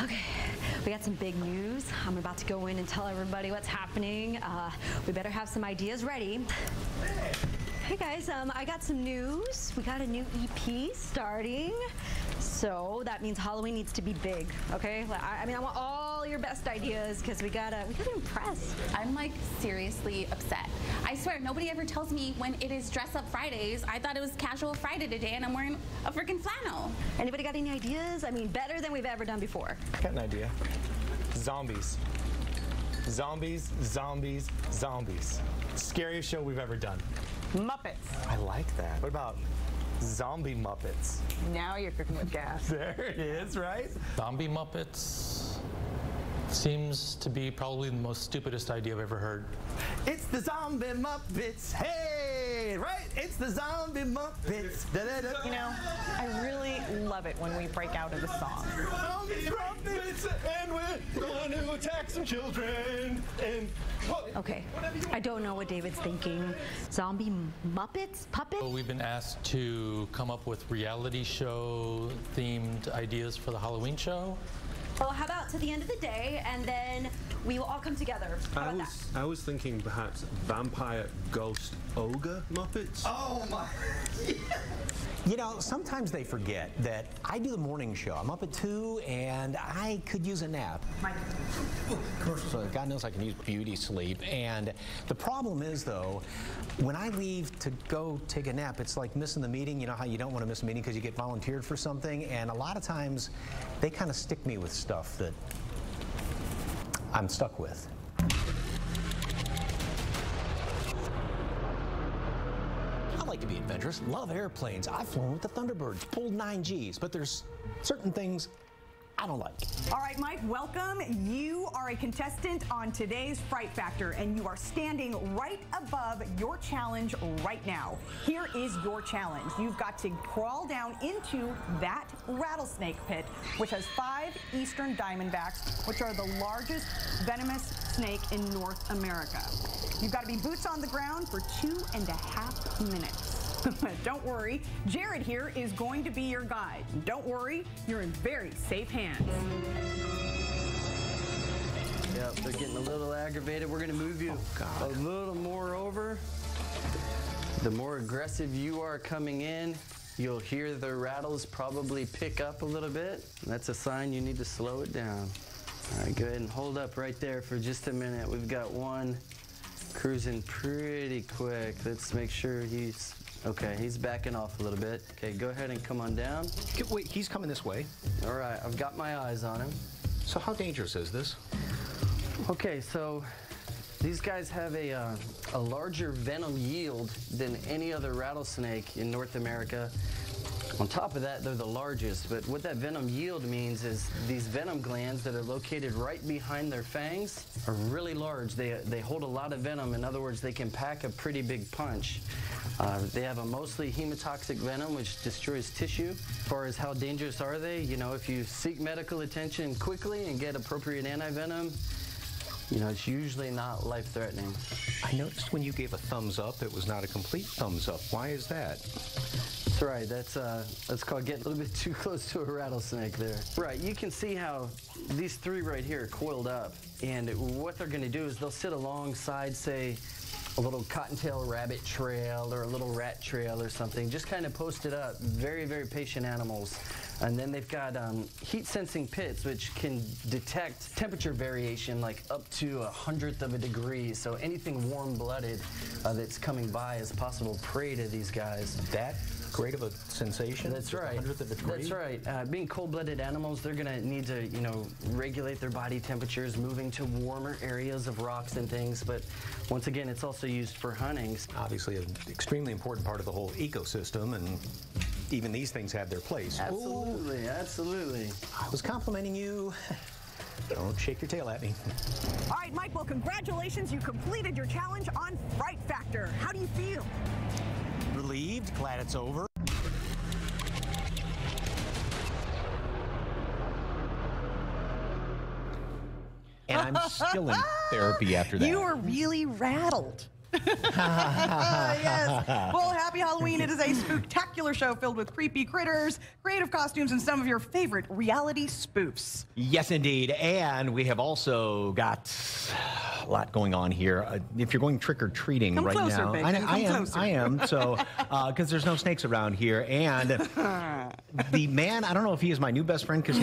Okay, we got some big news. I'm about to go in and tell everybody what's happening. Uh, we better have some ideas ready. Hey guys, um, I got some news. We got a new EP starting. So that means Halloween needs to be big, okay? I, I mean, I want all your best ideas because we gotta, we gotta impress. I'm like seriously upset. I swear nobody ever tells me when it is dress up Fridays. I thought it was casual Friday today and I'm wearing a freaking flannel. Anybody got any ideas? I mean, better than we've ever done before. I got an idea. Zombies. Zombies, zombies, zombies. Scariest show we've ever done. Muppets. I like that. What about zombie Muppets? Now you're cooking with gas. There it is, right? Zombie Muppets seems to be probably the most stupidest idea I've ever heard. It's the zombie Muppets. Hey, right? It's the zombie Muppets. Da-da-da. You know, I really love it when we break out of the song. Zombie Muppets, and we're going to attack some children. And Okay, I don't know what David's thinking. Zombie Muppets? Puppets? So we've been asked to come up with reality show themed ideas for the Halloween show. Well, how about to the end of the day and then we will all come together? I was, I was thinking perhaps vampire, ghost, ogre Muppets. oh my. You know, sometimes they forget that I do the morning show. I'm up at 2 and I could use a nap. So God knows I can use beauty sleep. And the problem is, though, when I leave to go take a nap, it's like missing the meeting. You know how you don't want to miss a meeting because you get volunteered for something? And a lot of times they kind of stick me with stuff that I'm stuck with. Love airplanes. I've flown with the Thunderbirds, pulled nine Gs, but there's certain things I don't like. All right, Mike, welcome. You are a contestant on today's Fright Factor, and you are standing right above your challenge right now. Here is your challenge. You've got to crawl down into that rattlesnake pit, which has five eastern diamondbacks, which are the largest venomous snake in North America. You've got to be boots on the ground for two and a half minutes. Don't worry, Jared here is going to be your guide. Don't worry, you're in very safe hands. Yep, they're getting a little aggravated. We're gonna move you oh, a little more over. The more aggressive you are coming in, you'll hear the rattles probably pick up a little bit. That's a sign you need to slow it down. All right, go ahead and hold up right there for just a minute. We've got one cruising pretty quick. Let's make sure he's, okay, he's backing off a little bit. Okay, go ahead and come on down. Wait, he's coming this way. All right, I've got my eyes on him. So how dangerous is this? Okay, so these guys have a, uh, a larger venom yield than any other rattlesnake in North America. On top of that, they're the largest, but what that venom yield means is these venom glands that are located right behind their fangs are really large. They, they hold a lot of venom. In other words, they can pack a pretty big punch. Uh, they have a mostly hemotoxic venom, which destroys tissue. As far as how dangerous are they, you know, if you seek medical attention quickly and get appropriate antivenom, you know, it's usually not life-threatening. I noticed when you gave a thumbs up, it was not a complete thumbs up. Why is that? That's right. That's uh, that's called getting a little bit too close to a rattlesnake there. Right. You can see how these three right here are coiled up, and what they're going to do is they'll sit alongside, say, a little cottontail rabbit trail or a little rat trail or something. Just kind of post it up. Very, very patient animals. And then they've got um, heat sensing pits, which can detect temperature variation like up to a hundredth of a degree. So anything warm blooded uh, that's coming by is possible prey to these guys. That great of a sensation? That's right. hundredth of a degree? That's right. Uh, being cold-blooded animals, they're gonna need to, you know, regulate their body temperatures, moving to warmer areas of rocks and things. But once again, it's also used for hunting. Obviously, an extremely important part of the whole ecosystem, and even these things have their place. Absolutely, absolutely. I was complimenting you. Don't shake your tail at me. All right, Mike, well, congratulations. You completed your challenge on Fright Factor. How do you feel? Relieved, glad it's over. And I'm still in therapy after that. You were really rattled. yes. Well, happy Halloween. It is a spectacular show filled with creepy critters, creative costumes, and some of your favorite reality spoofs. Yes, indeed. And we have also got a lot going on here. Uh, if you're going trick or treating Come right closer, now, Bacon, I, come I am. closer. I am. So, because there's no snakes around here, and the man, I don't know if he is my new best friend because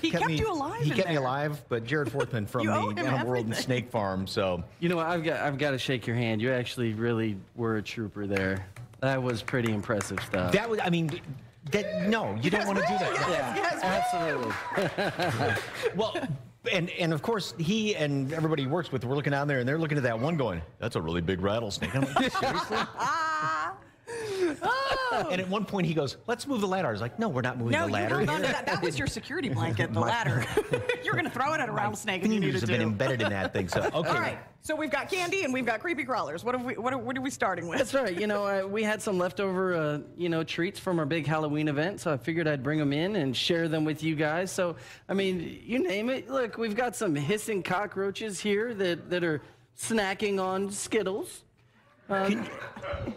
He kept me, you alive He in kept me alive, but Jared Forthman from the owe him Animal World and. Snake Farm. So, You know? I've got I've got to shake your hand. You actually really were a trooper there. That was pretty impressive stuff. that was. I mean. That, no, you don't want to do that. Yes, yeah, absolutely. Well, and and of course he and everybody he works with were looking down there and they're looking at that one going, "That's a really big rattlesnake." I'm like, seriously? And at one point he goes, "Let's move the ladder." I was like, "No, we're not moving No, the you ladder." held on to that. That was your security blanket, the My- ladder. You're going to throw it at a rattlesnake if you Fingers needed have to. been embedded in that thing. So okay. All right. So we've got candy and we've got creepy crawlers. What have we? What are, what are we starting with? That's right. You know, uh, we had some leftover, uh, you know, treats from our big Halloween event, so I figured I'd bring them in and share them with you guys. So, I mean, you name it. Look, we've got some hissing cockroaches here that, that are snacking on Skittles. Can, um,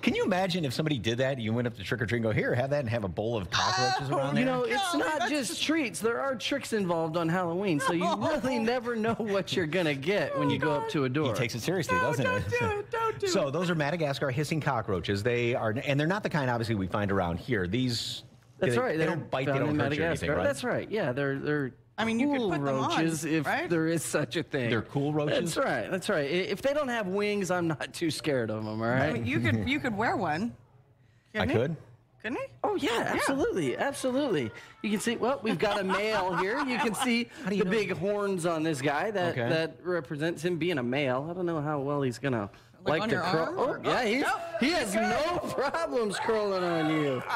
can you imagine if somebody did that? You went up to trick or treat and go, "Here, have that," and have a bowl of cockroaches oh, around there? You know, it's No, not that's just treats. There are tricks involved on Halloween, so you really never know what you're gonna get when you go up to a door. He takes it seriously, No, doesn't don't it? do it, don't do so it. those are Madagascar hissing cockroaches. They are, and they're not the kind obviously we find around here. These. That's they, right. They they're don't bite. They don't in hurt you or Madagascar. anything, right? That's right. Yeah, they're they're. I mean, you could cool put them on, roaches if right? there is such a thing. They're cool roaches? That's right. That's right. If they don't have wings, I'm not too scared of them. All right. I mean, you could you could wear one. I Couldn't he? could. Couldn't he? Oh yeah, absolutely, absolutely. You can see. Well, we've got a male here. You can see you the know? big horns on this guy. That Okay. that represents him being a male. I don't know how well he's gonna Like like, on to your curl. arm, Oh yeah, oh, he's, no. he has no problems curling on you.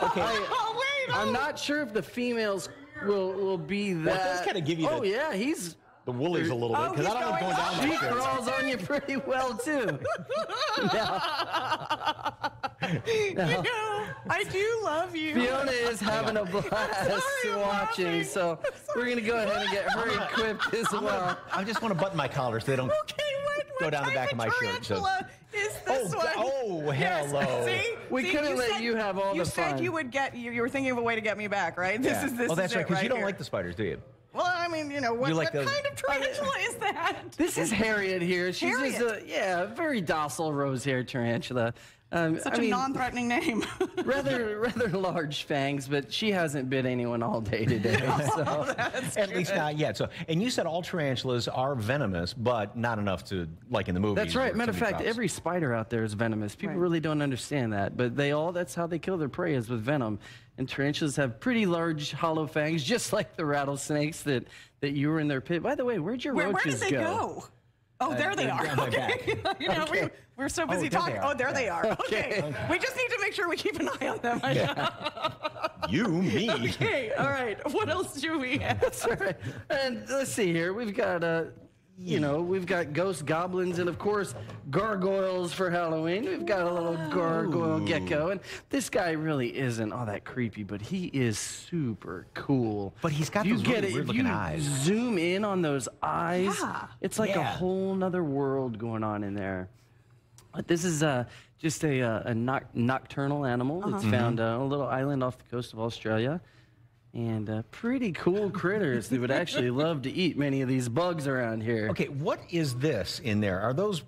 Oh, okay. Oh wait. I'm oh. not sure if the females will will be that. it does kinda give you Oh the- yeah, he's. The woolies a little bit Oh, because I don't want going going down up. She that stairs. crawls on you pretty well too. You know, I do love you. Fiona is having a blast Sorry, watching, laughing. so we're gonna go ahead and get her equipped as well. I just want to button my collar so they don't Okay, what, what go down the back of my shirt. So. tarantula is Oh, this go- one? oh, Yes, hello. See? We See, couldn't let said- you have all you the said fun. you said you would get. You, you were thinking of a way to get me back, right? This Yeah. is this. oh, that's is right. it Because you don't here. like the spiders, do you? Well, I mean, you know, what, You like what those- kind of tarantula is that? This is Harriet here. She's just Harriet. a yeah, very docile rose-haired tarantula. Um, Such I a mean, non-threatening name. rather rather large fangs, but she hasn't bit anyone all day today. So. At least not yet. So, and you said all tarantulas are venomous, but not enough to like in the movies. That's right. Matter of fact, drops- every spider out there is venomous. People Right. really don't understand that, but they all that's how they kill their prey is with venom. And tarantulas have pretty large hollow fangs, just like the rattlesnakes that that you were in their pit. By the way, where'd your where, where roaches did they go? Oh, there they they're are. Okay. you know, we, Okay. we're so busy there they talking. Oh, there they are. Okay. We just need to make sure we keep an eye on them. Yeah. You, me. okay. All right. What else do we have? Right. And let's see here. We've got uh you know, we've got ghost goblins and of course gargoyles for Halloween. We've got a little gargoyle gecko and this guy really isn't all that creepy, but he is super cool. But he's got you those get really weird-looking you eyes. Zoom in on those eyes. Yeah. It's like a whole nother world going on in there. But this is uh, just a, uh, a noc- nocturnal animal that's Mm-hmm. found uh, on a little island off the coast of Australia. And uh, pretty cool critters that would actually love to eat many of these bugs around here. Okay, what is this in there? Are those?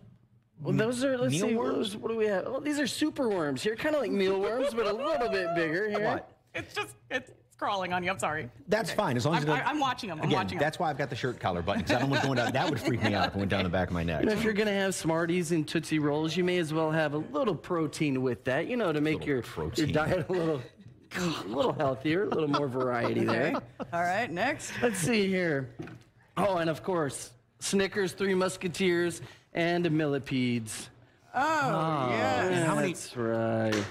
Well, those are, let's see, mealworms? what, what do we have? Well, these are super worms here, kind of like mealworms, but a little bit bigger here. What? It's just it's crawling on you. I'm sorry. That's fine as long as I'm, I, I'm watching them. I'm Again, watching them. that's why I've got the shirt collar button because I don't want going down. That would freak me out if it went down the back of my neck. You know, if you're going to have Smarties and Tootsie Rolls, you may as well have a little protein with that, you know, to make Little your, your diet a little, a little healthier, a little more variety there. All right. Next. Let's see here. Oh, and of course, Snickers, Three Musketeers, and Millipedes. Oh, yes. how many- That's right.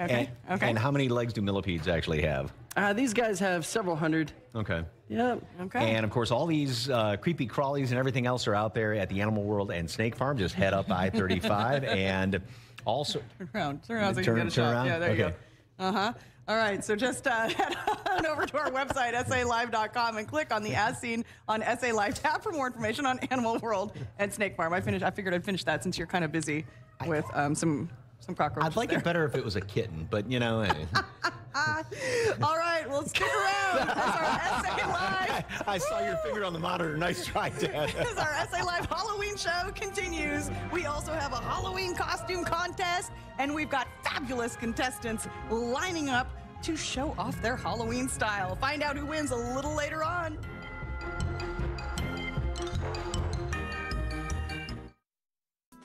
Okay. and, okay. and how many legs do millipedes actually have? Uh, these guys have several hundred. Okay. Yeah. okay. And of course, all these uh, creepy crawlies and everything else are out there at the Animal World and Snake Farm. Just head up I 35 and also. Turn around. Turn around so you Turn- can get a turn shot. around? Yeah, there you go. Uh huh. All right. So just uh, head on over to our website, salive.com, and click on the As Seen on SA Live tab for more information on Animal World and Snake Farm. I finished. I figured I'd finish that since you're kind of busy with um, some some cockroaches. I'd like there. it better if it was a kitten, but you know. eh. All right, well, stick around. As our SA Live, I saw your finger on the monitor. Nice try, Dad. as our SA Live Halloween show continues, we also have a Halloween costume contest, and we've got fabulous contestants lining up to show off their Halloween style. Find out who wins a little later on.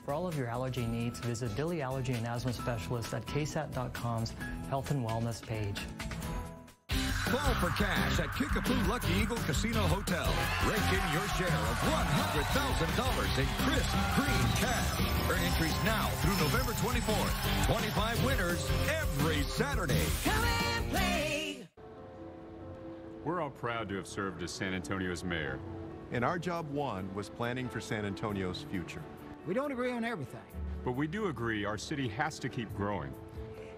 For all of your allergy needs, visit Billy Allergy and Asthma Specialist at ksat.com's health and wellness page. Call for cash at Kickapoo Lucky Eagle Casino Hotel. Rake in your share of $100,000 in crisp green cash. Earn entries now through November 24th. 25 winners every Saturday. Come and play. We're all proud to have served as San Antonio's mayor. And our job one was planning for San Antonio's future. We don't agree on everything. But we do agree our city has to keep growing.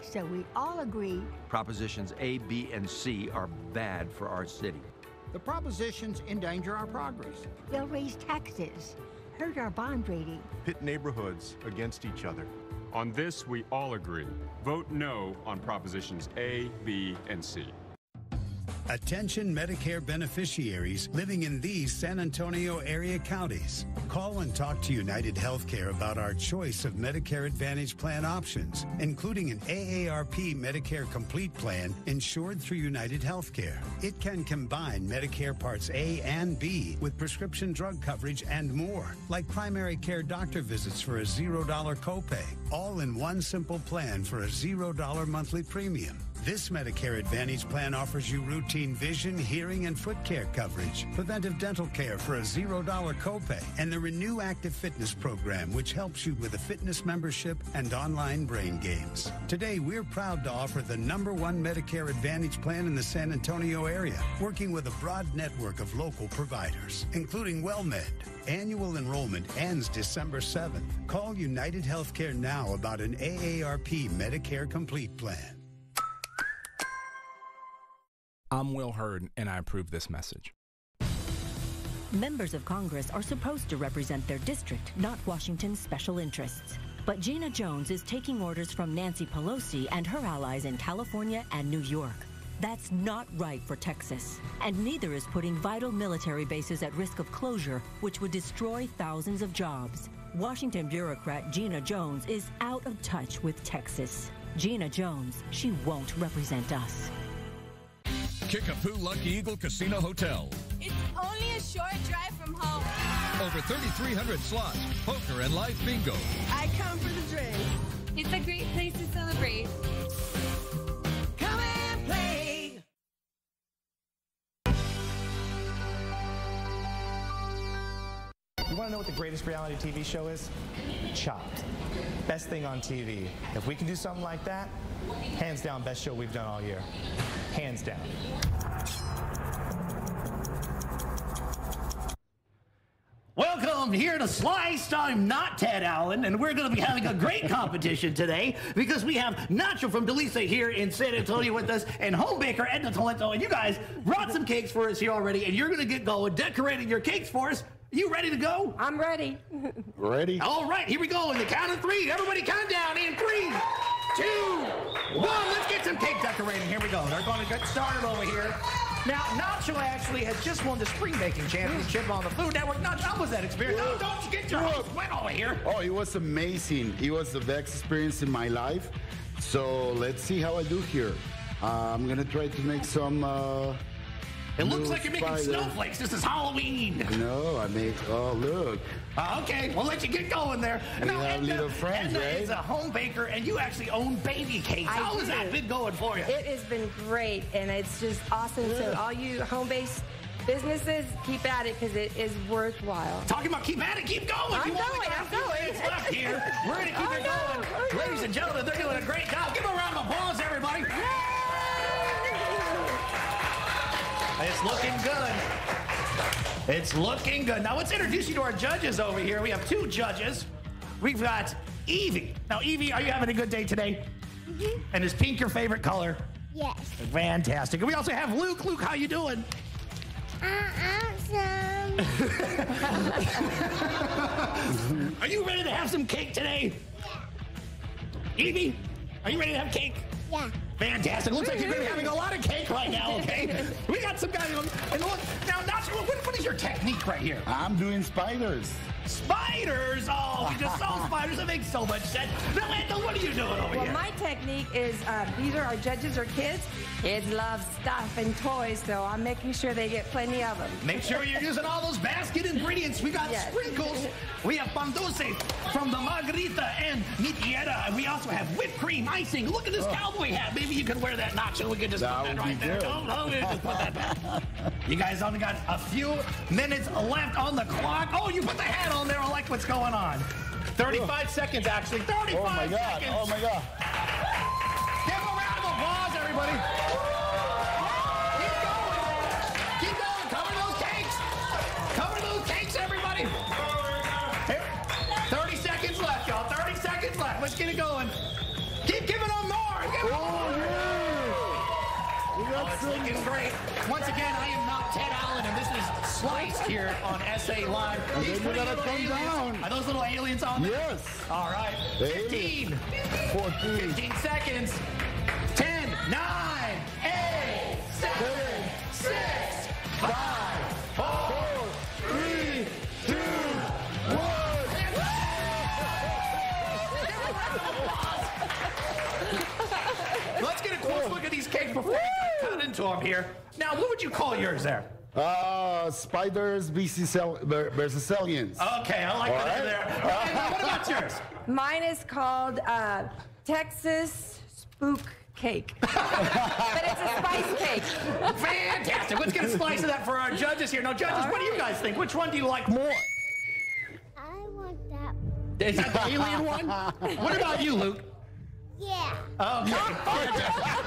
So we all agree Propositions A, B, and C are bad for our city. the propositions endanger our progress. They'll raise taxes, hurt our bond rating. Pit neighborhoods against each other. On this, we all agree. Vote no on Propositions A, B, and C. Attention Medicare beneficiaries living in these San Antonio area counties. Call and talk to United Healthcare about our choice of Medicare Advantage plan options, including an AARP Medicare Complete plan insured through United Healthcare. It can combine Medicare Parts A and B with prescription drug coverage and more, like primary care doctor visits for a $0 copay, all in one simple plan for a $0 monthly premium. This Medicare Advantage plan offers you routine vision, hearing, and foot care coverage, preventive dental care for a $0 copay, and the Renew Active Fitness program, which helps you with a fitness membership and online brain games. Today, we're proud to offer the number one Medicare Advantage plan in the San Antonio area, working with a broad network of local providers, including WellMed. Annual enrollment ends December 7th. Call United Healthcare now about an AARP Medicare Complete plan. I'm Will Hurd, and I approve this message. Members of Congress are supposed to represent their district, not Washington's special interests. But Gina Jones is taking orders from Nancy Pelosi and her allies in California and New York. That's not right for Texas. And neither is putting vital military bases at risk of closure, which would destroy thousands of jobs. Washington bureaucrat Gina Jones is out of touch with Texas. Gina Jones, she won't represent us. Kickapoo Lucky Eagle Casino Hotel. It's only a short drive from home. Over 3,300 slots, poker, and live bingo. I come for the drinks. It's a great place to celebrate. Come and play. You want to know what the greatest reality TV show is? Chopped. Best thing on TV. If we can do something like that, hands down, best show we've done all year. Hands down. Welcome here to Sliced. I'm not Ted Allen, and we're going to be having a great competition today because we have Nacho from Delisa here in San Antonio with us and home baker Edna Talento. And you guys brought some cakes for us here already, and you're going to get going decorating your cakes for us. You ready to go? I'm ready. Ready. All right, here we go. In the count of three, everybody count down in three, two, one. Let's get some cake decorating. Here we go. They're going to get started over here. Now, Nacho actually has just won the spring baking championship on the Food Network. Nacho, how was that experience? Oh, don't you get your eyes wet over here. Oh, it was amazing. It was the best experience in my life. So let's see how I do here. Uh, I'm gonna try to make some. Uh, It looks like you're making spider- snowflakes. This is Halloween. No, I make. Oh, look. Uh, okay, we'll let you get going there. We have little friends, Edna right? is a home baker, and you actually own baby cakes. I How has that been going for you? It has been great, and it's just awesome. So all you home-based businesses, keep at it because it is worthwhile. Talking about keep at it, keep going. I'm You going, I'm going. left here. We're going to keep Oh, it no, going. oh, no. Ladies and gentlemen, they're doing a great job. Give them a round of applause, everybody. It's looking good. It's looking good. Now let's introduce you to our judges over here. We have two judges. We've got Evie. Now, Evie, are you having a good day today? Mm-hmm. And is pink your favorite color? Yes. Fantastic. And we also have Luke. Luke, how you doing? awesome. Are you ready to have some cake today? Yeah. Evie, are you ready to have cake? Yeah. Fantastic. Looks like you're going to be having a lot of cake right now, okay? we got some guys. And look, now, Nacho, what, what is your technique right here? I'm doing spiders. Spiders? Oh, we just saw spiders. That makes so much sense. Now, Lando, what are you doing over Well, here? my technique is uh, these are our judges are kids. Kids love stuff and toys, so I'm making sure they get plenty of them. Make sure you're using all those basket ingredients. We got Yes. sprinkles. We have pan dulce from the margarita and Mi Tierra. And we also have whipped cream, icing. Look at this Oh. cowboy hat. Maybe you can wear that nacho. We can just That put that right there. Oh, no, we just put that back. You guys only got a few minutes left on the clock. Oh, you put the hat on there. I like what's going on. 35 seconds, actually. 35 Oh my God. seconds. Oh my God. Give a round of applause, everybody. It's looking great. Once again, I am not Ted Allen, and this is Slice here on SA Live. And These then you pretty gotta little aliens- down. Are those little aliens on there? Yes. All right. 15. 14. 15 seconds. 10, 9, 8, 7, 6, 5, cut into them here. Now, what would you call yours there? Uh, spiders versus Cel- ver- versus aliens. Okay, I like All that right. there. All right, now what about yours? Mine is called uh, Texas Spook Cake, but it's a spice cake. Fantastic. Let's get a slice of that for our judges here. Now, judges, what do you guys think? Which one do you like more? I want that. Is that the alien one? What about you, Luke? Yeah. Oh, okay.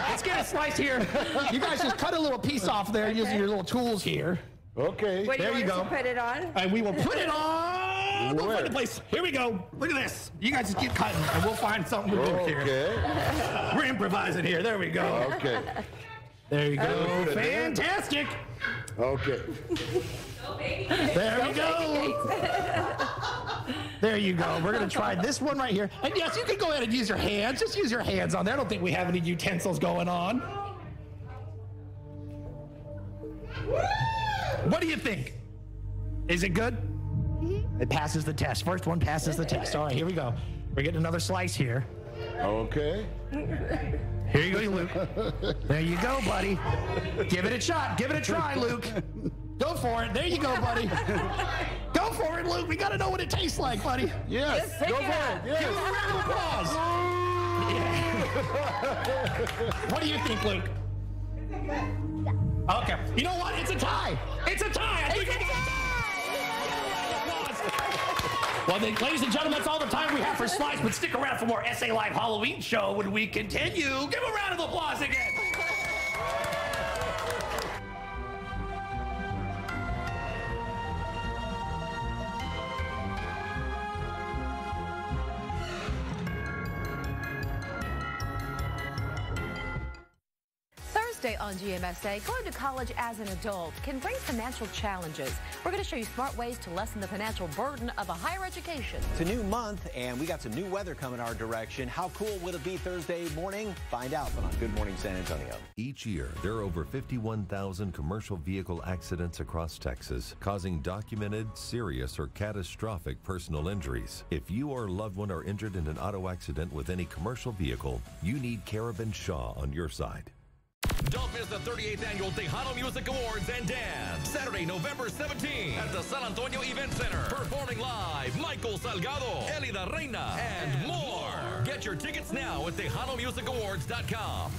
Let's get a slice here. You guys just cut a little piece off there using your little tools here. Okay. What There you you want go. us put it on? And we will put it on the Where? fucking place. Here we go. Look at this. You guys just keep cutting, and we'll find something to do here. Okay. We're improvising here. There we go. Okay. There you go. Okay. Fantastic. Okay. There we go. There you go. We're going to try this one right here. And yes, you can go ahead and use your hands. Just use your hands on there. I don't think we have any utensils going on. What do you think? Is it good? Mm-hmm. It passes the test. First one passes the test. All right, here we go. We're getting another slice here. Okay. Here you go, Luke. There you go, buddy. Give it a shot. Give it a try, Luke. Go for it. There you go, buddy. Go for it, Luke. We got to know what it tastes like, buddy. Yes. Go it for up. it. Yes. Give him a round of applause. Yeah. what do you think, Luke? Okay. You know what? It's a tie. It's a tie. I think It's a it's Well, then, ladies and gentlemen, that's all the time we have for Slice, but stick around for more SA Live Halloween show when we continue. Give a round of applause again. Thursday on GMSA, going to college as an adult can bring financial challenges. We're going to show you smart ways to lessen the financial burden of a higher education. It's a new month, and we got some new weather coming our direction. How cool will it be Thursday morning? Find out on Good Morning San Antonio. Each year, there are over 51,000 commercial vehicle accidents across Texas, causing documented, serious, or catastrophic personal injuries. If you or a loved one are injured in an auto accident with any commercial vehicle, you need Carabin Shaw on your side. Don't miss the 38th annual Tejano Music Awards and Dance. Saturday, November 17th at the San Antonio Event Center. Performing live, Michael Salgado, Elida Reina, and more. Get your tickets now at TejanoMusicAwards.com.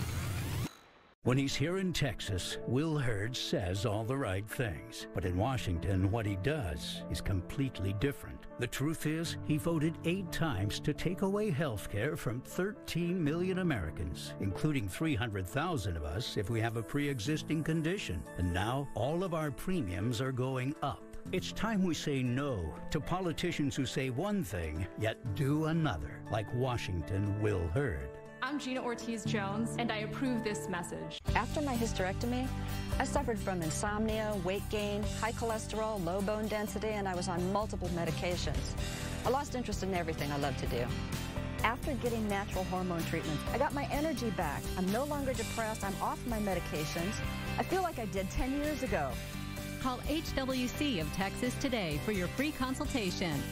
When he's here in Texas, Will Hurd says all the right things. But in Washington, what he does is completely different. The truth is, he voted eight times to take away health care from 13 million Americans, including 300,000 of us if we have a pre existing condition. And now all of our premiums are going up. It's time we say no to politicians who say one thing, yet do another, like Washington Will Hurd. I'm Gina Ortiz Jones, and I approve this message. After my hysterectomy, I suffered from insomnia, weight gain, high cholesterol, low bone density, and I was on multiple medications. I lost interest in everything I love to do. After getting natural hormone treatments, I got my energy back. I'm no longer depressed. I'm off my medications. I feel like I did 10 years ago. Call HWC of Texas today for your free consultation.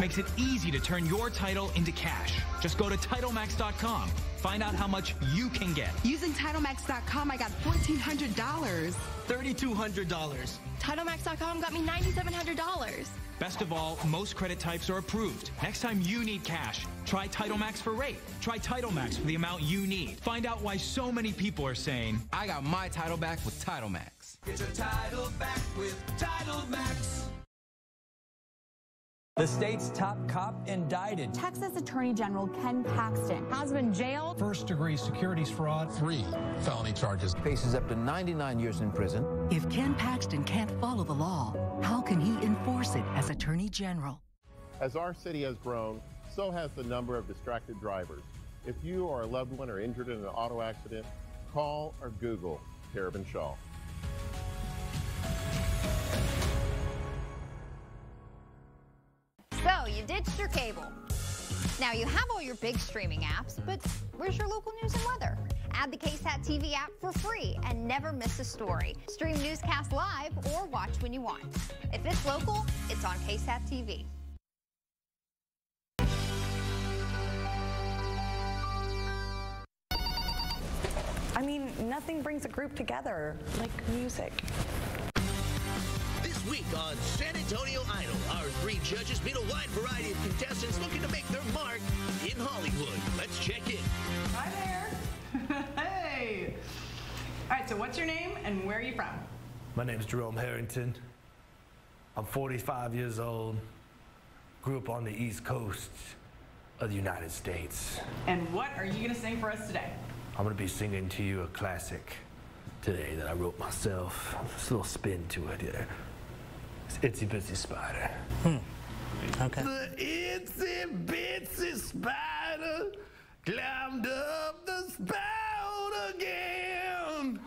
Makes it easy to turn your title into cash. Just go to TitleMax.com. Find out how much you can get. Using TitleMax.com, I got $1,400. $3,200. TitleMax.com got me $9,700. Best of all, most credit types are approved. Next time you need cash, try TitleMax for rate. Try TitleMax for the amount you need. Find out why so many people are saying, I got my title back with TitleMax. Get your title back with TitleMax. The state's top cop indicted. Texas Attorney General Ken Paxton has been jailed. First degree securities fraud. Three felony charges. Faces up to 99 years in prison. If Ken Paxton can't follow the law, how can he enforce it as Attorney General? As our city has grown, so has the number of distracted drivers. If you or a loved one are injured in an auto accident, call or Google Carabin Shaw. So, you ditched your cable. Now, you have all your big streaming apps, but where's your local news and weather? Add the KSAT TV app for free and never miss a story. Stream newscast live or watch when you want. If it's local, it's on KSAT TV. I mean, nothing brings a group together like music. This week on San Antonio Idol, our three judges meet a wide variety of contestants looking to make their mark in Hollywood. Let's check in. Hi there. hey. All right, so what's your name and where are you from? My name is Jerome Harrington. I'm 45 years old. Grew up on the East Coast of the United States. And what are you going to sing for us today? I'm going to be singing to you a classic today that I wrote myself. Just a little spin to it here. It's Itsy Bitsy Spider. Hmm. Okay. The itsy bitsy spider climbed up the spout again.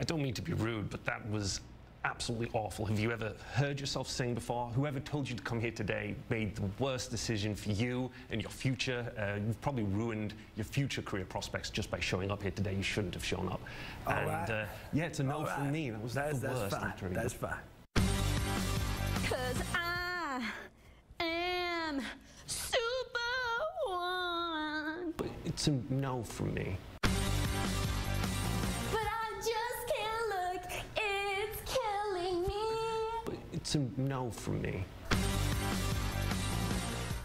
I don't mean to be rude, but that was absolutely awful. Have you ever heard yourself sing before? Whoever told you to come here today made the worst decision for you and your future. Uh, you've probably ruined your future career prospects just by showing up here today. You shouldn't have shown up. All and right. uh, yeah, it's a no All from right. me. That was That's- the that's worst. fine. literally. That's fine. Cause I am superwoman. But it's a no from me. But I just can't look, it's killing me. But it's a no from me. All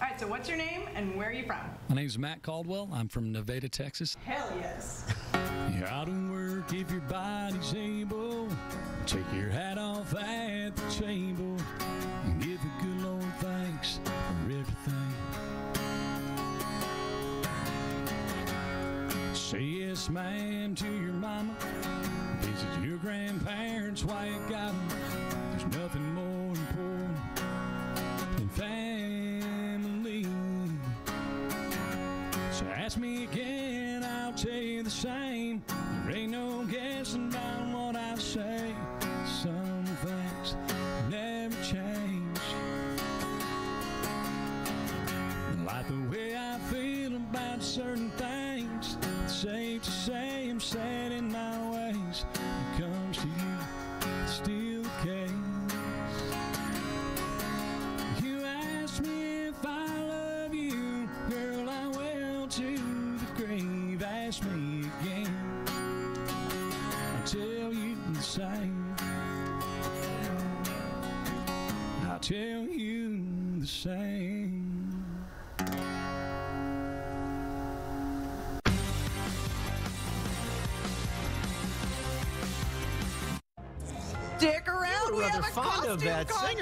right, so what's your name and where are you from? My name's Matt Caldwell. I'm from Nevada, Texas. Hell yes. You're out of work if your body's able. Take your hat off at the table Say yes, ma'am, to your mama. Visit your grandparents while you got 'em. There's nothing more important than family.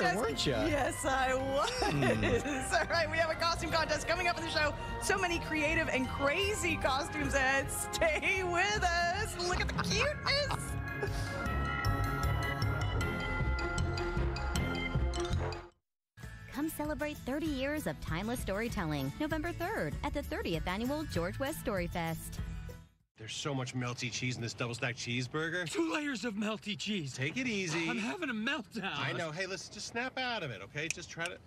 Contest. weren't ya? Yes, I was. Hmm. All right, we have a costume contest coming up in the show. So many creative and crazy costumes ahead. Stay with us. Look at the cuteness. Come celebrate 30 years of timeless storytelling November 3rd at the 30th annual George West Story Fest. There's so much melty cheese in this double stack cheeseburger. Two layers of melty cheese. Take it easy. I'm having a meltdown. I know. Hey, let's just snap out of it, okay? Just try to.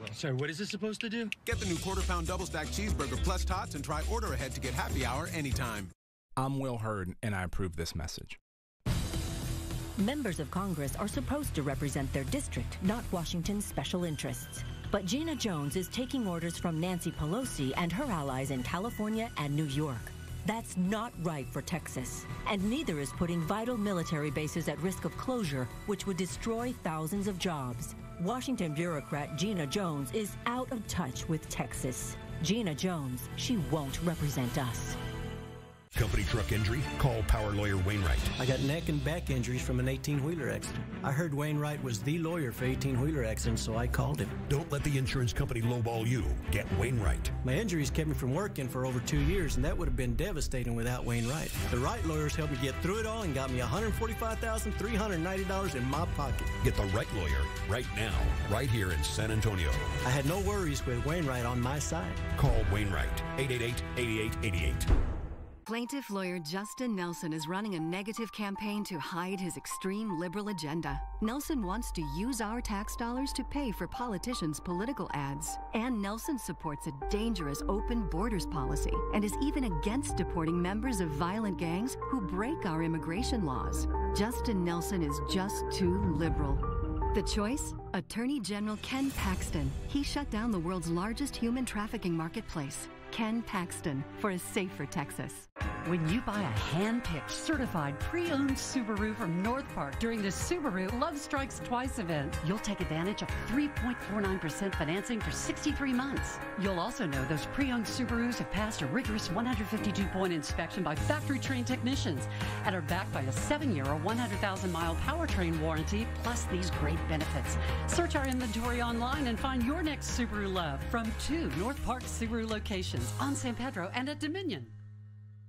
Well, Sorry, what is this supposed to do? Get the new quarter pound double stack cheeseburger plus tots and try order ahead to get happy hour anytime. I'm Will Hurd, and I approve this message. Members of Congress are supposed to represent their district, not Washington's special interests. But Gina Jones is taking orders from Nancy Pelosi and her allies in California and New York. That's not right for Texas. And neither is putting vital military bases at risk of closure, which would destroy thousands of jobs. Washington bureaucrat Gina Jones is out of touch with Texas. Gina Jones, she won't represent us. Company truck injury? Call Power Lawyer Wainwright. I got neck and back injuries from an 18 wheeler accident. I heard Wainwright was the lawyer for 18 wheeler accidents, so I called him. Don't let the insurance company lowball you. Get Wainwright. My injuries kept me from working for over two years, and that would have been devastating without Wainwright. The right lawyers helped me get through it all and got me $145,390 in my pocket. Get the right lawyer right now, right here in San Antonio. I had no worries with Wainwright on my side. Call Wainwright, 888 8888. Plaintiff lawyer Justin Nelson is running a negative campaign to hide his extreme liberal agenda. Nelson wants to use our tax dollars to pay for politicians' political ads. And Nelson supports a dangerous open borders policy and is even against deporting members of violent gangs who break our immigration laws. Justin Nelson is just too liberal. The choice? Attorney General Ken Paxton. He shut down the world's largest human trafficking marketplace. Ken Paxton for a safer Texas. When you buy a hand-picked, certified, pre-owned Subaru from North Park during the Subaru Love Strikes Twice event, you'll take advantage of 3.49% financing for 63 months. You'll also know those pre-owned Subarus have passed a rigorous 152-point inspection by factory-trained technicians and are backed by a 7-year or 100,000-mile powertrain warranty, plus these great benefits. Search our inventory online and find your next Subaru Love from two North Park Subaru locations on San Pedro and at Dominion.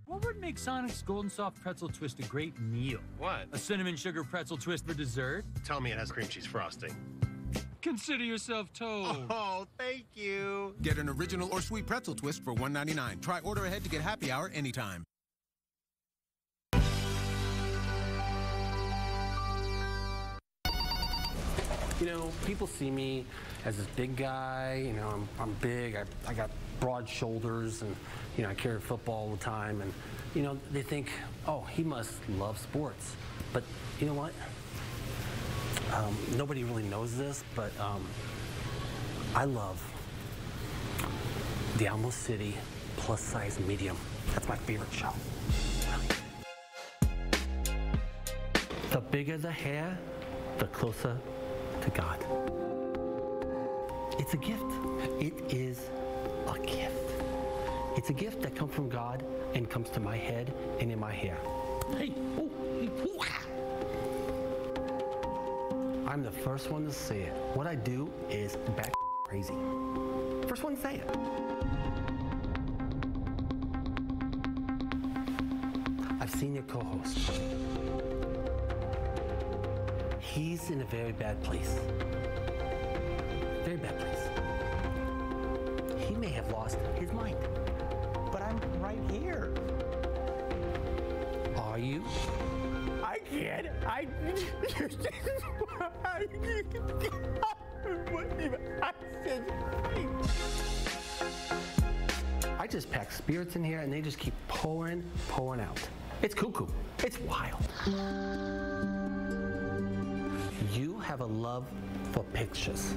What would make Sonic's Golden Soft Pretzel Twist a great meal? What? A cinnamon sugar pretzel twist for dessert? Tell me it has cream cheese frosting. Consider yourself told. Oh, thank you. Get an original or sweet pretzel twist for $1.99. Try order ahead to get happy hour anytime. You know, people see me as this big guy. You know, I'm, I'm big. I, I got broad shoulders, and you know, I carry football all the time. And you know, they think, oh, he must love sports. But you know what? Um, nobody really knows this, but um, I love the Alamo City plus size medium. That's my favorite show. The bigger the hair, the closer to God. It's a gift. It is a gift. It's a gift that comes from God and comes to my head and in my hair. Hey, ah. I'm the first one to say it. What I do is back crazy. First one to say it. I've seen your co-host. He's in a very bad place. I. Just pack spirits in here and they just keep pouring, pouring out. It's cuckoo. It's wild. You have a love for pictures.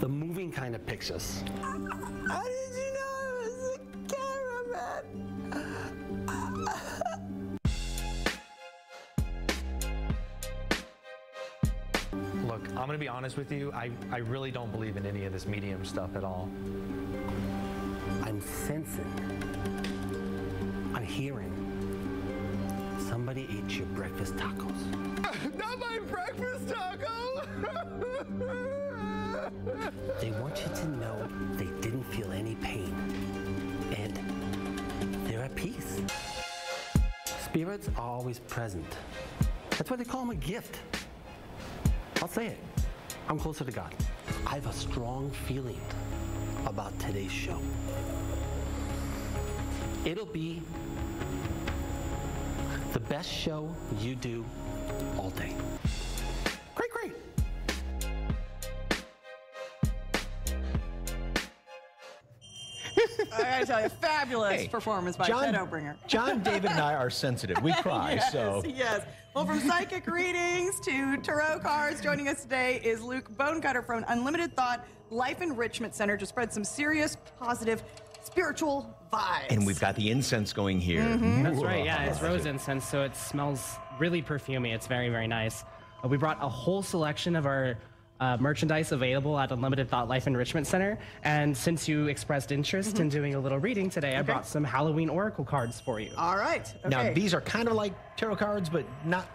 The moving kind of pictures. Honest with you. I, I really don't believe in any of this medium stuff at all. I'm sensing, I'm hearing somebody ate your breakfast tacos. Not my breakfast taco! They want you to know they didn't feel any pain. And they're at peace. Spirits are always present. That's why they call them a gift. I'll say it. I'm closer to God. I have a strong feeling about today's show. It'll be the best show you do all day. I gotta tell you, fabulous Hey, performance by John- Shadowbringer. John, David, and I are sensitive. We cry, yes, so. Yes. Well, from psychic readings to tarot cards, joining us today is Luke Bonecutter from Unlimited Thought Life Enrichment Center to spread some serious, positive, spiritual vibes. And we've got the incense going here. Mhm. That's right. Yeah, it's rose incense, so it smells really perfumey. It's very, very nice. Uh, we brought a whole selection of our uh, merchandise available at Unlimited Thought Life Enrichment Center. And since you expressed interest in doing a little reading today, I brought some Halloween Oracle cards for you. All right. Okay. Now, these are kind of like tarot cards, but not.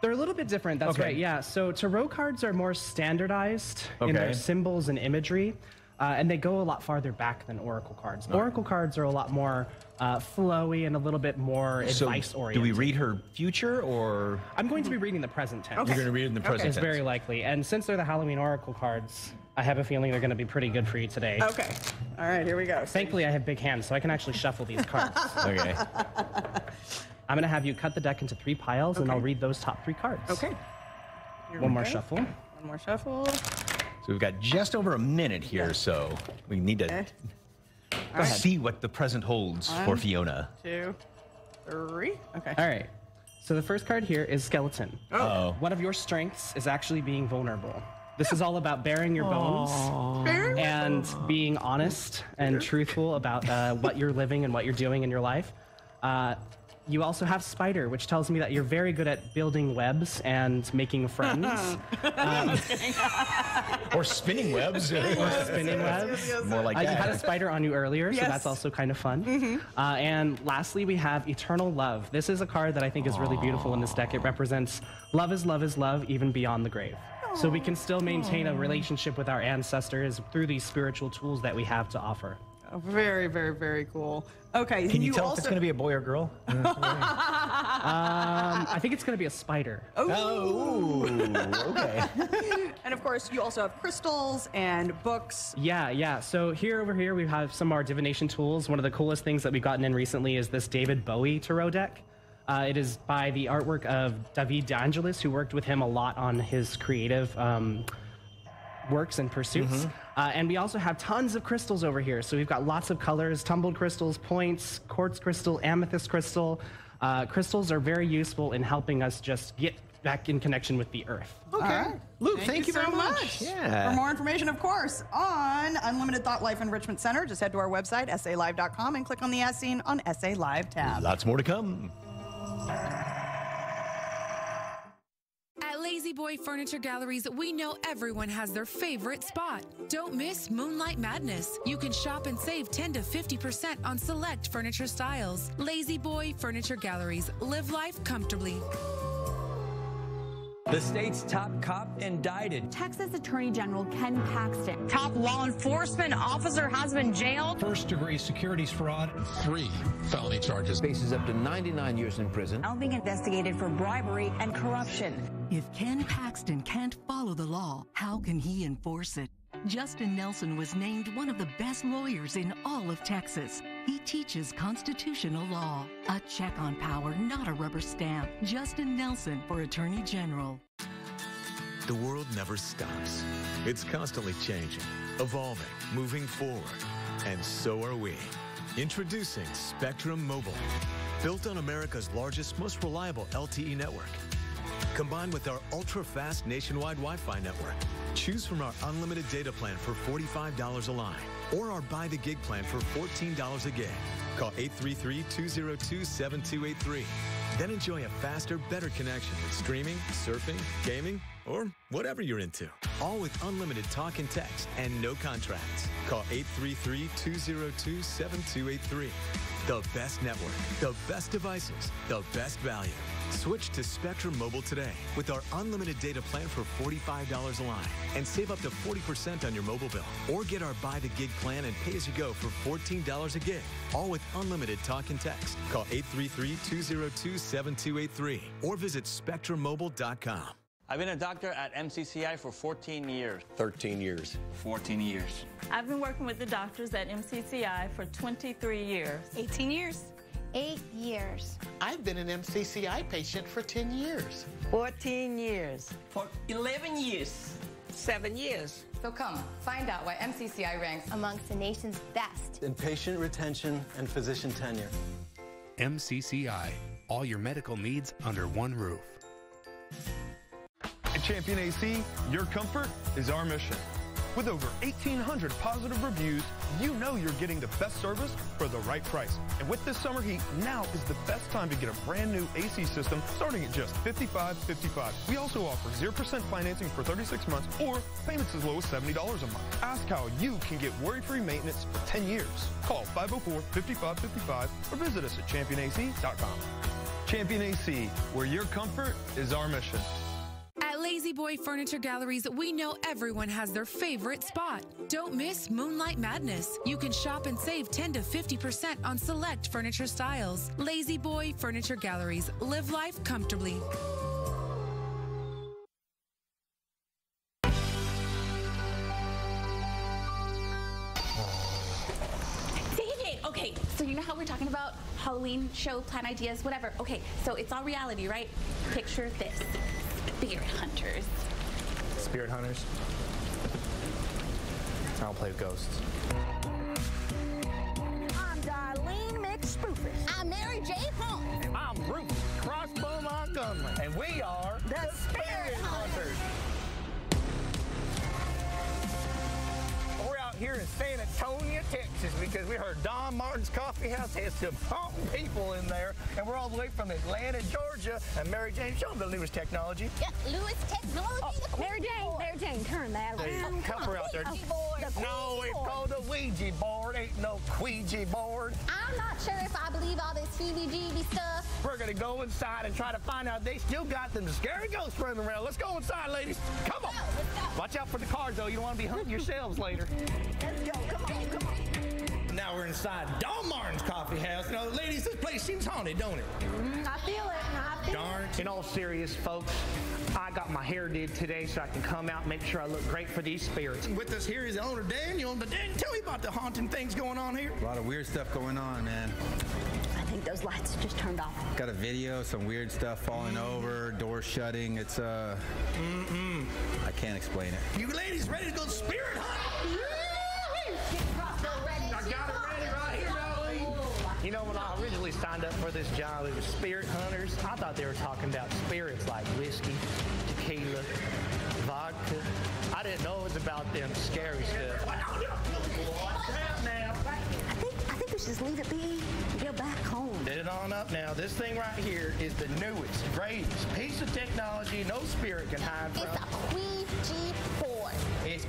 They're a little bit different. That's Okay. right. Yeah. So tarot cards are more standardized in their symbols and imagery, uh, and they go a lot farther back than oracle cards. Oracle cards are a lot more uh, flowy and a little bit more So, advice oriented. do we read her future or? I'm going to be reading the present tense. You're going to read in the present It's tense. It's very likely. And since they're the Halloween Oracle cards, I have a feeling they're going to be pretty good for you today. Okay. All right, here we go. Thankfully, I have big hands, so I can actually shuffle these cards. Okay. I'm going to have you cut the deck into three piles, and I'll read those top three cards. Okay. Here One we more go. shuffle. One more shuffle. So we've got just over a minute here, so we need to Okay. All right. see what the present holds for Fiona. Two, three. Okay. All right. So the first card here is skeleton. Oh. One of your strengths is actually being vulnerable. This is all about bearing your bones Bearing my and being honest and truthful about uh, what you're living and what you're doing in your life. Uh, you also have spider, which tells me that you're very good at building webs and making friends. Um, or spinning webs. or spinning webs. More like Uh, you had a spider on you earlier, so Yes. that's also kind of fun. Uh, and lastly, we have Eternal Love. This is a card that I think is really beautiful in this deck. It represents love is love is love, even beyond the grave. So we can still maintain a relationship with our ancestors through these spiritual tools that we have to offer. Very, very, very cool. Okay. Can you, tell also... if it's going to be a boy or girl? Um, I think it's going to be a spider. Oh. okay. and of course, you also have crystals and books. Yeah, yeah. So here over here we have some of our divination tools. One of the coolest things that we've gotten in recently is this David Bowie tarot deck. Uh, it is by the artwork of David DeAngelis, who worked with him a lot on his creative um, works and pursuits. Uh, and we also have tons of crystals over here. So we've got lots of colors, tumbled crystals, points, quartz crystal, amethyst crystal. Uh, crystals are very useful in helping us just get back in connection with the earth. Okay. Luke, thank you so very much. Yeah. For more information, of course, on Unlimited Thought Life Enrichment Center, just head to our website, salive.com, and click on the As Seen on SA Live tab. Lots more to come. At La-Z-Boy Furniture Galleries, we know everyone has their favorite spot. Don't miss Moonlight Madness. You can shop and save 10 to 50% on select furniture styles. La-Z-Boy Furniture Galleries. Live life comfortably. The state's top cop indicted. Texas Attorney General Ken Paxton. Top law enforcement officer has been jailed. First degree securities fraud. Three felony charges. Faces up to 99 years in prison. Now being investigated for bribery and corruption. If Ken Paxton can't follow the law, how can he enforce it? Justin Nelson was named one of the best lawyers in all of Texas. He teaches constitutional law. A check on power, not a rubber stamp. Justin Nelson for Attorney General. The world never stops. It's constantly changing, evolving, moving forward. And so are we. Introducing Spectrum Mobile. Built on America's largest, most reliable LTE network. Combined with our ultra-fast nationwide Wi-Fi network. Choose from our unlimited data plan for $45 a line or our buy the gig plan for $14 a gig. Call 833-202-7283. Then enjoy a faster, better connection with streaming, surfing, gaming, or whatever you're into. All with unlimited talk and text and no contracts. Call 833-202-7283. The best network, the best devices, the best value. Switch to Spectrum Mobile today with our unlimited data plan for $45 a line and save up to 40% on your mobile bill. Or get our buy the gig plan and pay as you go for $14 a gig. All with unlimited talk and text. Call 833-202-7283 or visit spectrummobile.com. I've been a doctor at MCCI for 14 years. 13 years. 14 years. I've been working with the doctors at MCCI for 23 years. 18 years. Eight years. I've been an MCCI patient for 10 years. 14 years. For 11 years. Seven years. So come, find out why MCCI ranks amongst the nation's best in patient retention and physician tenure. MCCI. All your medical needs under one roof. At Champion AC, your comfort is our mission. With over 1,800 positive reviews, you know you're getting the best service for the right price. And with this summer heat, now is the best time to get a brand new AC system starting at just $55.55. We also offer 0% financing for 36 months or payments as low as $70 a month. Ask how you can get worry-free maintenance for 10 years. Call 504-5555 or visit us at championac.com. Champion AC, where your comfort is our mission. At La-Z-Boy Furniture Galleries, we know everyone has their favorite spot. Don't miss Moonlight Madness. You can shop and save 10 to 50% on select furniture styles. La-Z-Boy Furniture Galleries. Live life comfortably. Okay, so you know how we're talking about Halloween show plan ideas, whatever. Okay, so it's all reality, right? Picture this spirit hunters. Spirit hunters? I don't play with ghosts. I'm Darlene McSpoofus. I'm Mary J. Holmes. And I'm Bruce Crossbow Montgomery. And we are here in San Antonio, Texas, because we heard Don Martin's Coffee House has some haunting people in there, and we're all the way from Atlanta, Georgia. And Mary Jane, show them the newest technology. Yeah, Lewis Technology. Oh, Mary Jane, Mary Jane, turn that around. Come on, out there. The no, it's called a Ouija board. Ain't no Ouija board. I'm not sure if I believe all this heebie-jeebie stuff. We're gonna go inside and try to find out they still got them scary ghosts running around. Let's go inside, ladies. Come on. Watch out for the cars, though. You don't want to be hunting yourselves later. Let's go. Come on, come on. Now we're inside Don Martin's coffee house. You know, ladies, this place seems haunted, don't it? Mm, I feel it. I feel Darn. In all serious, folks, I got my hair did today so I can come out and make sure I look great for these spirits. With us here is the owner, Daniel. But Daniel, tell me about the haunting things going on here. A lot of weird stuff going on, man. I think those lights just turned off. Got a video, some weird stuff falling Mm. over, doors shutting. It's uh, Mm-mm. I can't explain it. You ladies ready to go spirit hunt? Signed up for this job, it was spirit hunters. I thought they were talking about spirits like whiskey, tequila, vodka. I didn't know it was about them scary stuff. I think, I think we should just leave it be and go back home. Get it on up now. This thing right here is the newest, greatest piece of technology no spirit can hide from. It's a Ouija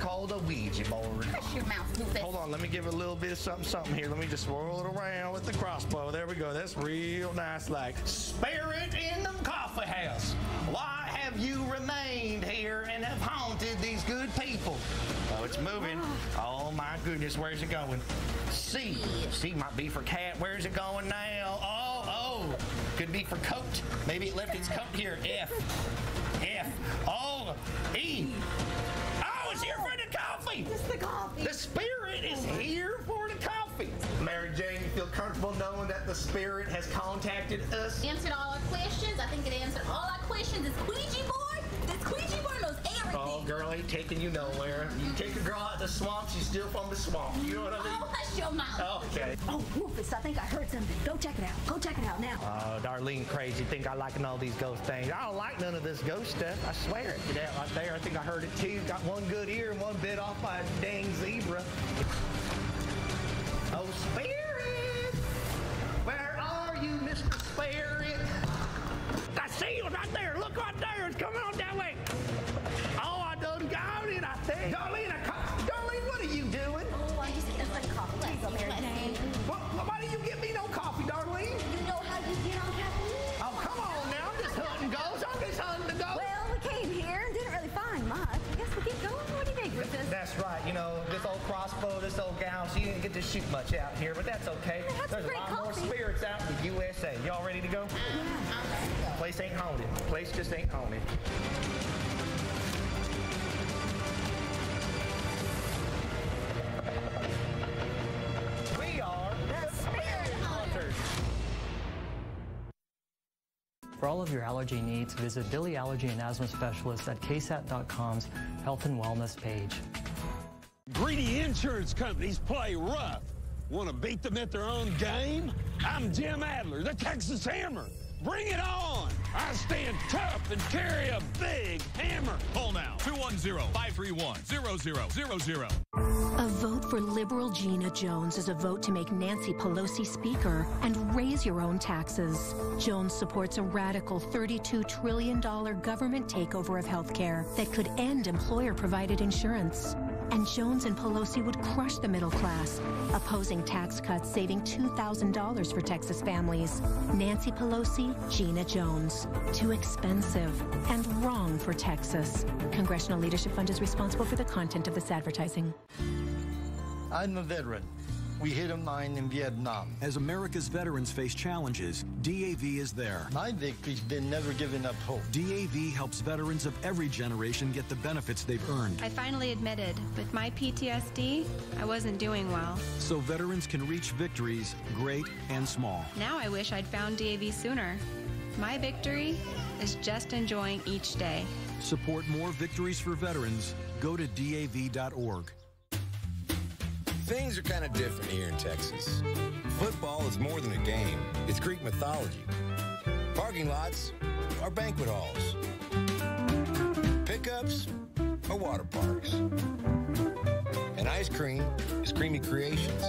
called a Ouija board. Hush your mouth. Hold on, let me give a little bit of something, something here. Let me just swirl it around with the crossbow. There we go. That's real nice. Like spirit in the coffee house. Why have you remained here and have haunted these good people? Oh, it's moving. Oh my goodness, where's it going? C. C might be for cat. Where's it going now? Oh, oh. Could be for coat. Maybe it left its coat here. F. F. O. E. coffee. Just the coffee. The spirit is here for the coffee. Mary Jane, you feel comfortable knowing that the spirit has contacted us? Answered all our questions. I think it answered all our questions. This Ouija board, this Ouija board knows everything. Oh, girl ain't taking you nowhere. You take a girl out the swamp, she's still from the swamp. You know what I mean? Oh, hush your mouth. Okay. Oh, Rufus, I think I heard something. Go check it out. Go check it out now. Oh, Darlene, crazy. Think I liking all these ghost things. I don't like none of this ghost stuff. I swear it. That right there, I think I heard it too. Got one good ear and one bit off by a dang zebra. Oh, Spirit! Where are you, Mr. Spirit? I see it right there. Look right there. It's coming on that way. Darlene, Darlene, what are you doing? Oh, I just it's like coffee. Let's go, Mary Jane. What, why do you give me no coffee, Darlene? You know how you get on caffeine? Oh, come on now. I'm just hunting ghosts. I'm just hunting the ghosts. Well, we came here and didn't really find much. I guess we get going. What do you think, Rufus? That's right. You know, this old crossbow, this old gal, she didn't get to shoot much out here, but that's okay. That's There's a lot more spirits out in the USA. Y'all ready to go? Yeah. Place ain't haunted. Place just ain't haunted. For all of your allergy needs, visit Billy Allergy and Asthma Specialist at ksat.com's health and wellness page. Greedy insurance companies play rough. Want to beat them at their own game? I'm Jim Adler, the Texas Hammer. Bring it on! I stand tough and carry a big hammer. Call now 210-531-0000. A vote for liberal Gina Jones is a vote to make Nancy Pelosi Speaker and raise your own taxes. Jones supports a radical $32 trillion government takeover of health care that could end employer provided insurance. And Jones and Pelosi would crush the middle class, opposing tax cuts saving $2,000 for Texas families. Nancy Pelosi, Gina Jones. Too expensive and wrong for Texas. Congressional Leadership Fund is responsible for the content of this advertising. I'm a veteran. We hit a mine in Vietnam. As America's veterans face challenges, DAV is there. My victory's been never giving up hope. DAV helps veterans of every generation get the benefits they've earned. I finally admitted, with my PTSD, I wasn't doing well. So veterans can reach victories, great and small. Now I wish I'd found DAV sooner. My victory is just enjoying each day. Support more victories for veterans. Go to DAV.org. Things are kind of different here in Texas. Football is more than a game, it's Greek mythology. Parking lots are banquet halls. Pickups are water parks. And ice cream is Creamy Creations.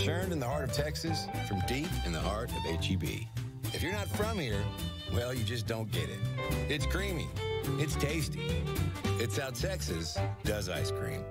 Churned in the heart of Texas from deep in the heart of HEB. If you're not from here, well, you just don't get it. It's creamy. It's tasty. It's how Texas does ice cream.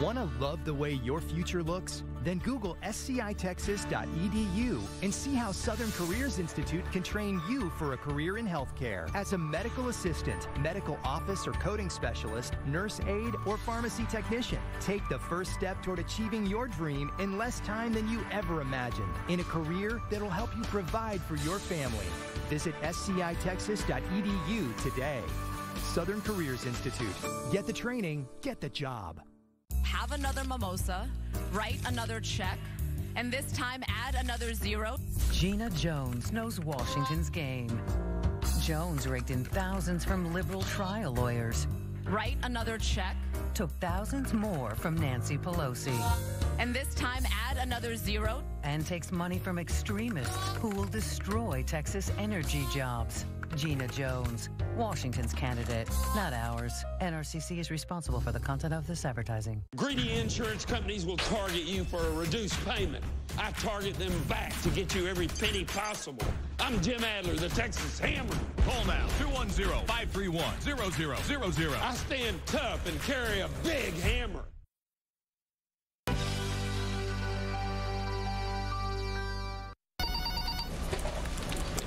Want to love the way your future looks? Then Google scitexas.edu and see how Southern Careers Institute can train you for a career in healthcare. As a medical assistant, medical office or coding specialist, nurse aide, or pharmacy technician, take the first step toward achieving your dream in less time than you ever imagined in a career that'll help you provide for your family. Visit scitexas.edu today. Southern Careers Institute. Get the training, get the job have another mimosa, write another check, and this time add another zero? Gina Jones knows Washington's game. Jones raked in thousands from liberal trial lawyers. Write another check? Took thousands more from Nancy Pelosi. And this time add another zero? And takes money from extremists who will destroy Texas energy jobs. Gina Jones, Washington's candidate, not ours. NRCC is responsible for the content of this advertising. Greedy insurance companies will target you for a reduced payment. I target them back to get you every penny possible. I'm Jim Adler, the Texas Hammer. Call now 210-531-0000. I stand tough and carry a big hammer.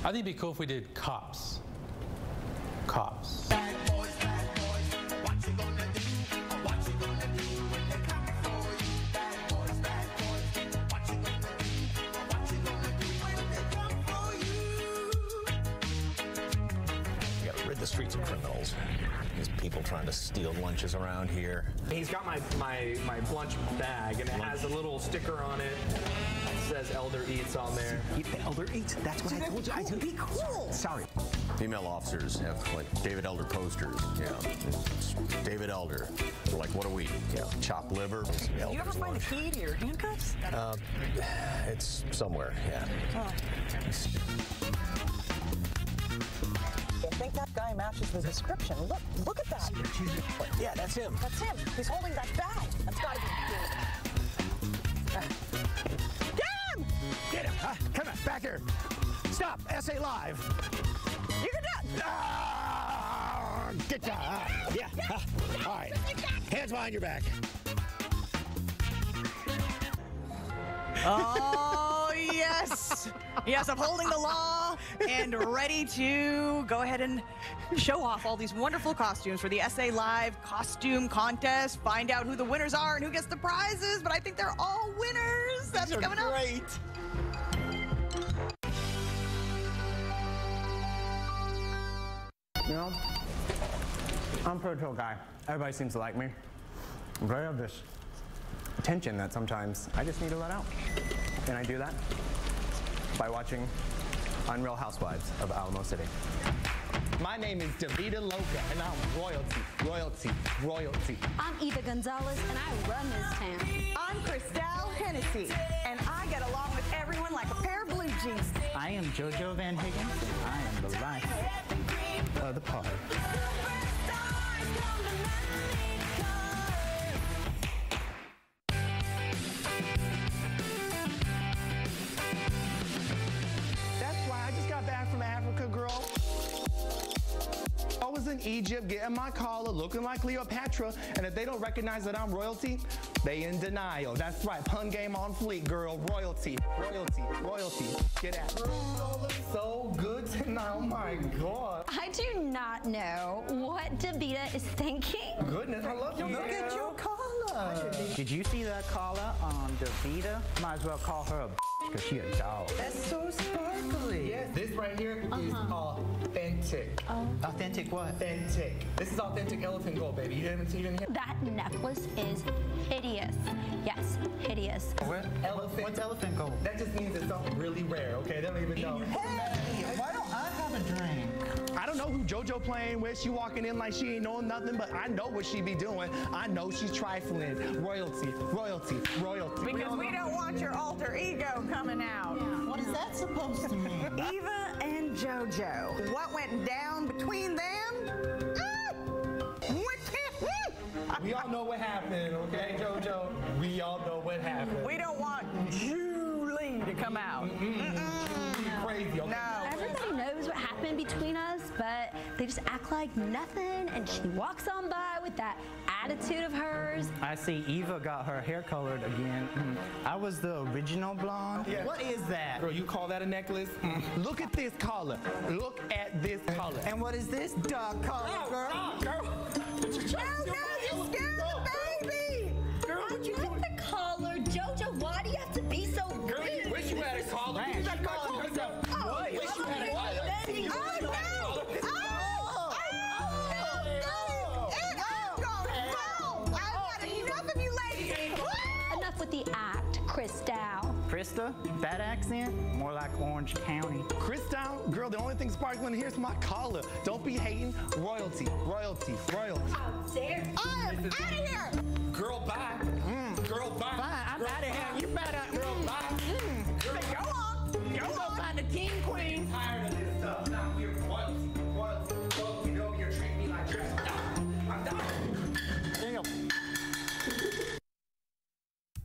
I think it'd be cool if we did cops. Cops. We gotta rid the streets of criminals. These people trying to steal lunches around here. He's got my, my, my lunch bag, and it has a little sticker on it. It says Elder Eats on there. Eat the Elder Eats? That's what I told you. I told Be cool. Sorry. Female officers have like David Elder posters. Yeah. It's David Elder. We're like, what are we? Yeah. Chopped liver. You ever find the key to your handcuffs? Uh, it's somewhere. Yeah. Oh. I think that guy matches the description. Look, look at that. Yeah, that's him. That's him. He's holding that bag. That's gotta be Get him! Get him! Huh? Come on, back here. Stop. SA Live. You can do it! Ah, Get down. Ah, yeah. Ah, all right. Hands behind your back. Oh, yes. Yes, I'm holding the law and ready to go ahead and show off all these wonderful costumes for the SA Live costume contest. Find out who the winners are and who gets the prizes. But I think they're all winners. That's These are coming great. You know, I'm a pretty chill guy. Everybody seems to like me. But I have this tension that sometimes I just need to let out. And I do that by watching on Real Housewives of Alamo City. My name is Davida Loca, and I'm royalty, royalty, royalty. I'm Eva Gonzalez, and I run this town. I'm Christelle Hennessy, and I get along with everyone like a pair of blue jeans. I am JoJo Van Higgins. I am the life of the party. That's why I just got back from Africa, girl. I was in Egypt getting my collar, looking like Cleopatra, and if they don't recognize that I'm royalty, they in denial. That's right, pun game on fleek, girl. Royalty, royalty, royalty. Get at it. So good tonight. Oh my god. I do not know what Davita is thinking. Goodness, I love you. Look at your collar. Did you see that collar on Davita? Might as well call her a because she a dog. That's so sparkly. Yes, this right here is uh-huh. authentic. Oh. Authentic what? Authentic. This is authentic elephant gold, baby. You didn't seen it here? That necklace is hideous. Yes, hideous. What? Elephant. What's elephant gold? That just means it's something really rare, okay? They don't even know. Hey, why don't I have a drink? I don't know who JoJo playing with. She walking in like she ain't knowing nothing, but I know what she be doing. I know she's trifling. Royalty, royalty, royalty. Because we don't want your alter ego coming out. What is that supposed to mean? Eva and JoJo. What went down between them? Ah! What can't- We all know what happened, okay, JoJo? We all know what happened. We don't want Julie to come out. Crazy, okay? No. Everybody knows what happened between us, but they just act like nothing, and she walks on by with that attitude of hers. I see Eva got her hair colored again. Mm. I was the original blonde. Yeah. What is that? Girl, you call that a necklace? Look at this collar. Look at this collar. And what is this dog collar, girl? girl. No, no, you scared the baby. Girl, what you Krista, that accent? More like Orange County. Crystal, girl, the only thing sparkling here is my collar. Don't be hating. Royalty, royalty, royalty. Out there. I'm out of here. Girl, bye. Mm, girl, bye. Fine, I'm out of here. You better. Girl, bye.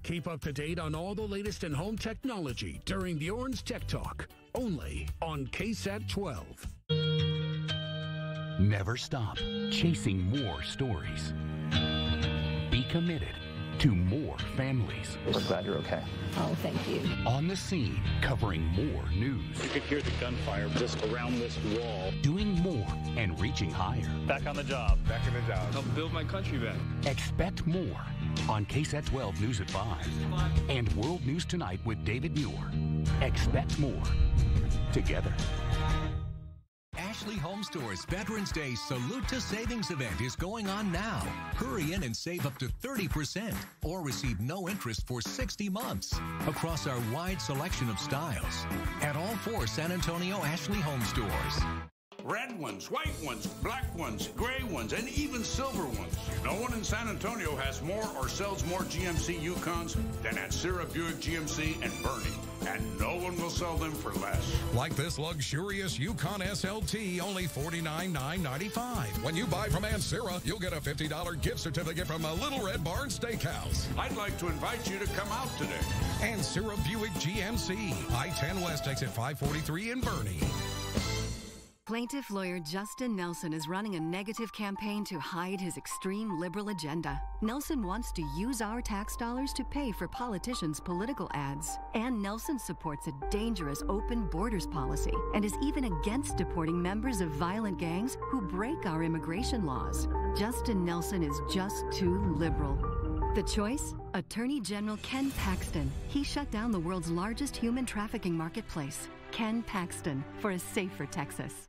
Keep up to date on all the latest in home technology during the Orange Tech Talk, only on KSAT 12. Never stop chasing more stories. Be committed to more families. We're glad you're okay. Oh, thank you. On the scene, covering more news. You could hear the gunfire just around this wall. Doing more and reaching higher. Back on the job. Back in the job. Help build my country back. Expect more on KSAT 12 News at 5 and World News Tonight with David Muir. Expect more together. Ashley Home Store's Veterans Day Salute to Savings event is going on now. Hurry in and save up to 30% or receive no interest for 60 months across our wide selection of styles at all four San Antonio Ashley Home Stores. Red ones, white ones, black ones, gray ones, and even silver ones. No one in San Antonio has more or sells more GMC Yukons than at Ancira Buick GMC and Boerne. And no one will sell them for less. Like this luxurious Yukon SLT, only $49,995. When you buy from Ancira, you'll get a $50 gift certificate from a Little Red Barn Steakhouse. I'd like to invite you to come out today. Ancira Buick GMC, I-10 West exit 543 in Boerne. Plaintiff lawyer Justin Nelson is running a negative campaign to hide his extreme liberal agenda. Nelson wants to use our tax dollars to pay for politicians' political ads. And Nelson supports a dangerous open borders policy and is even against deporting members of violent gangs who break our immigration laws. Justin Nelson is just too liberal. The choice? Attorney General Ken Paxton. He shut down the world's largest human trafficking marketplace. Ken Paxton for a safer Texas.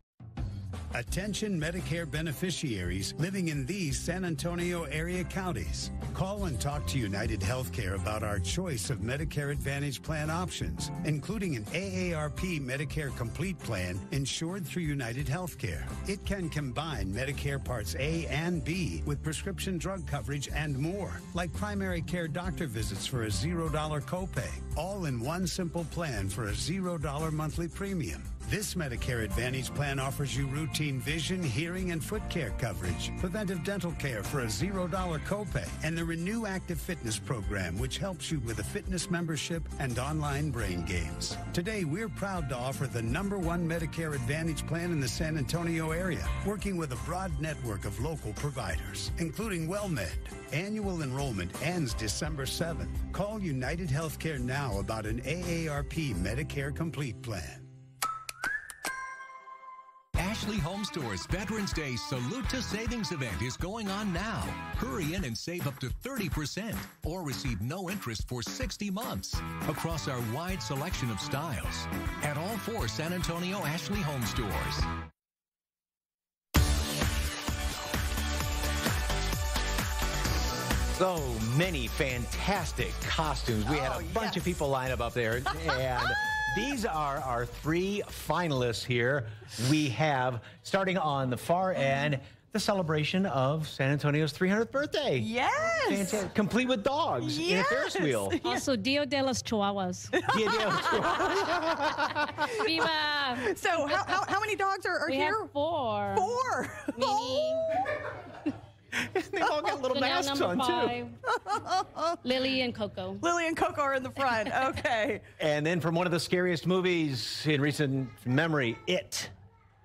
Attention Medicare beneficiaries living in these San Antonio area counties. Call and talk to United Healthcare about our choice of Medicare Advantage plan options, including an AARP Medicare Complete plan insured through United Healthcare. It can combine Medicare Parts A and B with prescription drug coverage and more, like primary care doctor visits for a $0 copay, all in one simple plan for a $0 monthly premium. This Medicare Advantage plan offers you routine vision, hearing, and foot care coverage, preventive dental care for a $0 copay, and the Renew Active Fitness program, which helps you with a fitness membership and online brain games. Today, we're proud to offer the number one Medicare Advantage plan in the San Antonio area, working with a broad network of local providers, including WellMed. Annual enrollment ends December 7th. Call United Healthcare now about an AARP Medicare Complete plan. Ashley Home Store's Veterans Day Salute to Savings event is going on now. Hurry in and save up to 30% or receive no interest for 60 months across our wide selection of styles at all four San Antonio Ashley Home Stores. So many fantastic costumes. We had a oh, bunch of people line up up there. And these are our three finalists here. We have, starting on the far end, the celebration of San Antonio's 300th birthday. Yes. Fantastic. Complete with dogs in a Ferris wheel. Also, Dio de los Chihuahuas. Dia de los Viva! So, how, how, how many dogs are, are We here? have four. Four. they all got little Chanel masks number on, too. Lily and Coco. Lily and Coco are in the front. Okay. And then from one of the scariest movies in recent memory, It.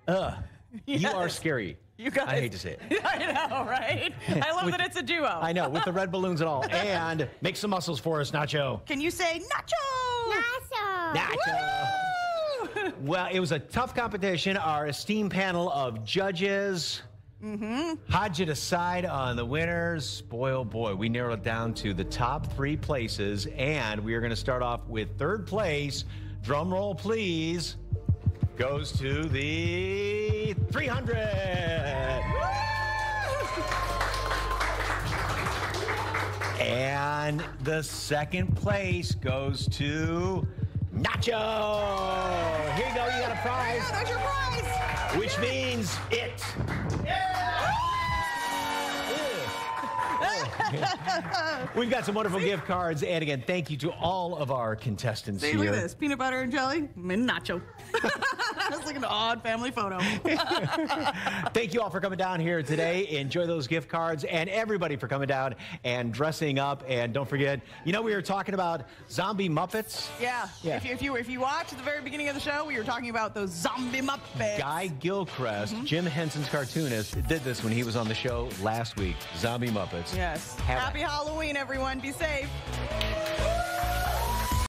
Ugh. You are scary. You guys. I hate to say it. I know, right? I love With- that it's a duo. I know, with the red balloons and all. And make some muscles for us, Nacho. Can you say Nacho? Nacho. Nacho. Well, it was a tough competition. Our esteemed panel of judges Mm-hmm. decide on the winners. Boy, oh boy, we narrowed it down to the top three places. And we are going to start off with third place. Drum roll, please. Goes to the 300. And the second place goes to Nacho. Here you go, you got a prize. Yeah, there's your prize. Which means it. We've got some wonderful gift cards. And again, thank you to all of our contestants See, here. look at this. Peanut butter and jelly and nacho. That's like an odd family photo. Thank you all for coming down here today. Enjoy those gift cards and everybody for coming down and dressing up. And don't forget, you know, we were talking about zombie Muppets. yeah. Yeah. If, you, if you if you watch the very beginning of the show, we were talking about those zombie Muppets. Guy Gilchrist, Mm-hmm. Jim Henson's cartoonist, did this when he was on the show last week. Zombie Muppets. Yes. Have Happy it. Halloween, everyone. Be safe.